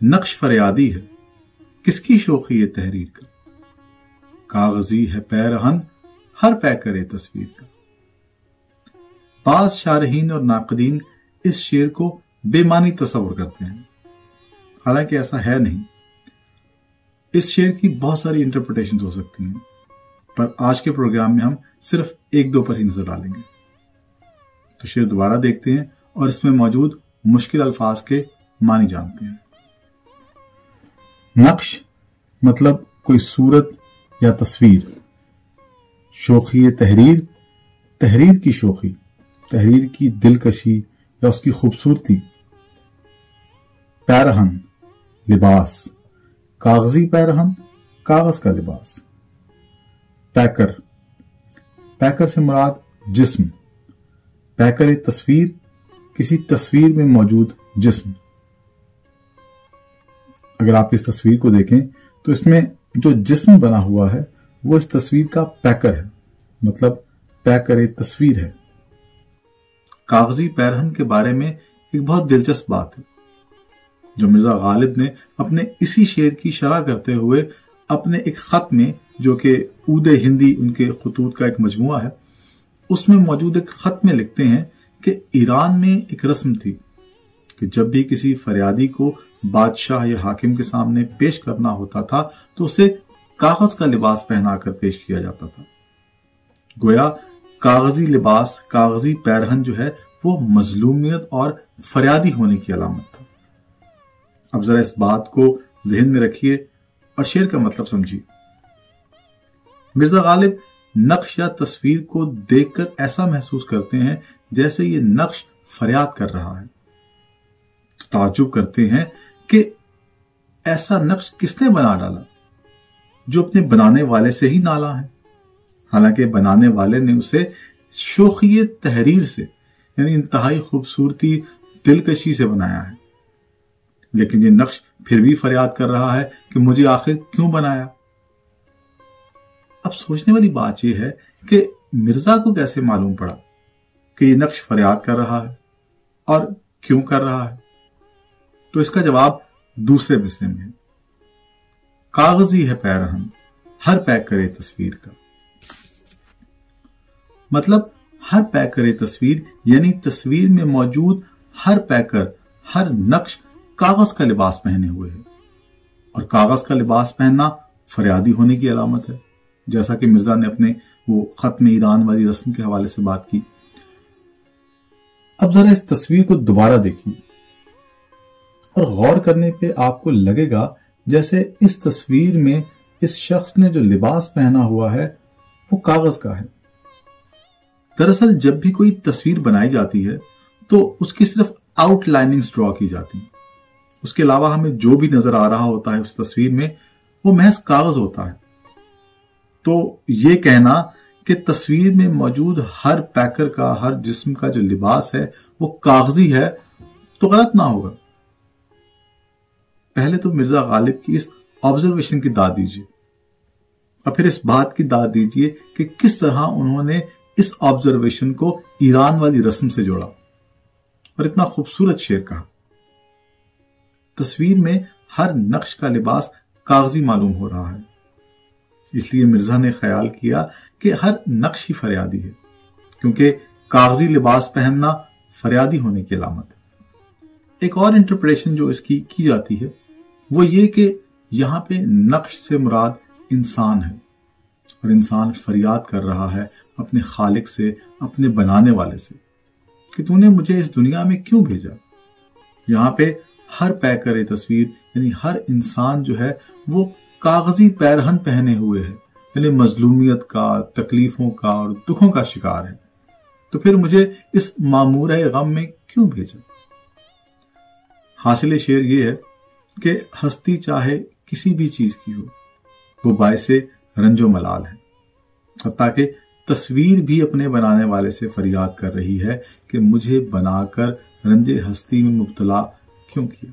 नक्श फरियादी है। किसकी शोखी है तहरीर का कागज़ी है पैरहन, हर पै करे तस्वीर का पास शारहीन और नाकदीन इस शेर को बेमानी तस्वर करते हैं। हालाँकि ऐसा है नहीं। इस शेर की बहुत सारी इंटरप्रिटेशन हो सकती हैं, पर आज के प्रोग्राम में हम सिर्फ़ एक दो पर ही नज़र डालेंगे। तो शेर दोबारा देखते हैं और इसमें मौजूद मुश्किल अल्फाज के मानी जानते हैं। नक्श मतलब कोई सूरत या तस्वीर। शोखी तहरीर तहरीर की शोखी, तहरीर की दिलकशी या उसकी खूबसूरती। पैरहन, लिबास, कागज़ी पैरहन, कागज़ का लिबास। पैकर पैकर से मुराद जिस्म। पैकर तस्वीर, किसी तस्वीर में मौजूद जिस्म। अगर आप इस तस्वीर को देखें तो इसमें जो जिस्म बना हुआ है, वो इस तस्वीर का पैकर है। मतलब पैकर एक तस्वीर है। कागज़ी पैरहन के बारे में एक बहुत दिलचस्प बात है। जो मिर्ज़ा गालिब ने अपने इसी शेर की शरह करते हुए अपने एक खत में, जो कि ऊद हिंदी उनके खतूत का एक मजमुआ है, उसमें मौजूद एक खत में लिखते हैं कि ईरान में एक रस्म थी कि जब भी किसी फरियादी को बादशाह या हाकिम के सामने पेश करना होता था तो उसे कागज़ का लिबास पहनाकर पेश किया जाता था। गोया, कागज़ी लिबास, कागज़ी पैरहन जो है, वो मजलूमियत और फरियादी होने की अलामत था। अब जरा इस बात को जहन में रखिए और शेर का मतलब समझिए। मिर्ज़ा गालिब नक्श या तस्वीर को देखकर ऐसा महसूस करते हैं जैसे ये नक्श फरियाद कर रहा है। ताजुब करते हैं कि ऐसा नक्श किसने बना डाला? जो अपने बनाने वाले से ही नाला है। हालाँकि बनाने वाले ने उसे शोखी तहरीर से, यानी इंतहाई खूबसूरती, दिलकशी से बनाया है। लेकिन ये नक्श फिर भी फरियाद कर रहा है कि मुझे आखिर क्यों बनाया? अब सोचने वाली बात यह है कि मिर्ज़ा को कैसे मालूम पड़ा कि ये नक्श फरियाद कर रहा है और क्यों कर रहा है? तो इसका जवाब दूसरे मिसरे में है। कागज़ी है पैरहन हर पैक करे तस्वीर का। मतलब हर पैकर तस्वीर, यानी तस्वीर में मौजूद हर पैकर, हर नक्श कागज़ का लिबास पहने हुए है। और कागज़ का लिबास पहनना फरियादी होने की अलामत है। जैसा कि मिर्ज़ा ने अपने वो खत में ईरान वाली रस्म के हवाले से बात की। अब जरा इस तस्वीर को दोबारा देखिए। और गौर करने पे आपको लगेगा जैसे इस तस्वीर में इस शख्स ने जो लिबास पहना हुआ है, वो कागज़ का है। दरअसल जब भी कोई तस्वीर बनाई जाती है तो उसकी सिर्फ़ आउटलाइनिंग ड्रॉ की जाती है। उसके अलावा हमें जो भी नज़र आ रहा होता है उस तस्वीर में, वो महज कागज़ होता है। तो ये कहना कि तस्वीर में मौजूद हर पैकर का, हर जिस्म का जो लिबास है, वो कागज़ी है तो गलत ना होगा। पहले तो मिर्ज़ा गालिब की इस ऑब्जर्वेशन की दाद दीजिए। और फिर इस बात की दाद दीजिए कि किस तरह उन्होंने इस ऑब्जर्वेशन को ईरान वाली रस्म से जोड़ा। और इतना खूबसूरत शेर कहा। तस्वीर में हर नक्श का लिबास कागज़ी मालूम हो रहा है। इसलिए मिर्ज़ा ने ख्याल किया कि हर नक्श ही फरियादी है, क्योंकि कागज़ी लिबास पहनना फरियादी होने की अलामत है। एक और इंटरप्रिटेशन जो इसकी की जाती है, वो ये कि यहाँ पे नक्श से मुराद इंसान है और इंसान फरियाद कर रहा है अपने खालिक से, अपने बनाने वाले से कि तूने मुझे इस दुनिया में क्यों भेजा? यहाँ पे हर पैकर तस्वीर, यानी हर इंसान जो है, वो कागज़ी पैरहन पहने हुए है, यानी मजलूमियत का, तकलीफों का और दुखों का शिकार है। तो फिर मुझे इस मामूर गम में क्यों भेजा? हासिल शेर ये है कि हस्ती चाहे किसी भी चीज़ की हो, वो बायसे रंजो मलाल है। ताकि तस्वीर भी अपने बनाने वाले से फरियाद कर रही है कि मुझे बनाकर रंजे हस्ती में मुबतला क्यों किया?